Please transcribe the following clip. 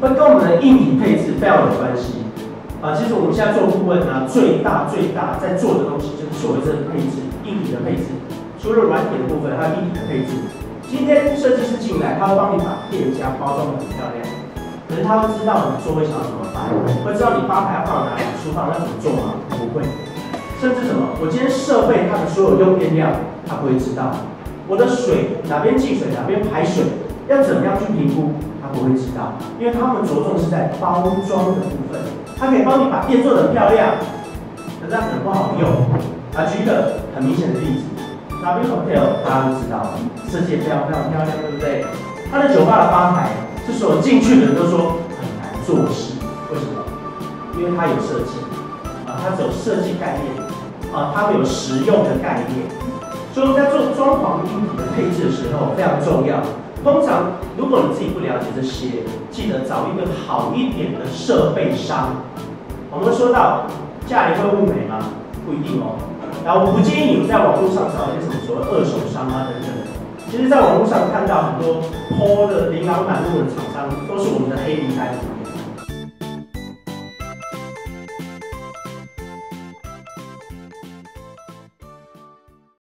会跟我们的硬体配置非常有关系。啊，其实我们现在做顾问呢，最大最大在做的东西就是所谓的配置，硬体的配置。除了软体的部分，还有硬体的配置。今天设计师进来，他会帮你把店家包装的很漂亮，可是他会知道你座位想要怎么摆，会知道你吧台要放哪里，厨房要怎么做吗？不会。甚至什么，我今天设备它的所有用电量，他不会知道。我的水哪边进水，哪边排水，要怎么样去评估，他不会知道，因为他们着重是在包装的部分。他可以帮你把店做得很漂亮，可是它可能不好用。啊，举一个很明显的例子，W Hotel 大家都知道，设计非常非常漂亮，对不对？它的酒吧的吧台，是所有进去的人都说很难做事，为什么？因为它有设计，啊，它只有设计概念，啊，它没有实用的概念。所以在做装潢硬体的配置的时候非常重要。通常，如果你自己不了解这些，记得找一个好一点的设备商。我们说到家里会物美吗？不一定哦。然后我不建议你们在网络上找一些什么所谓二手商啊等等。其实，在网络上看到很多泼的琳琅满目的厂商，都是我们的黑名单。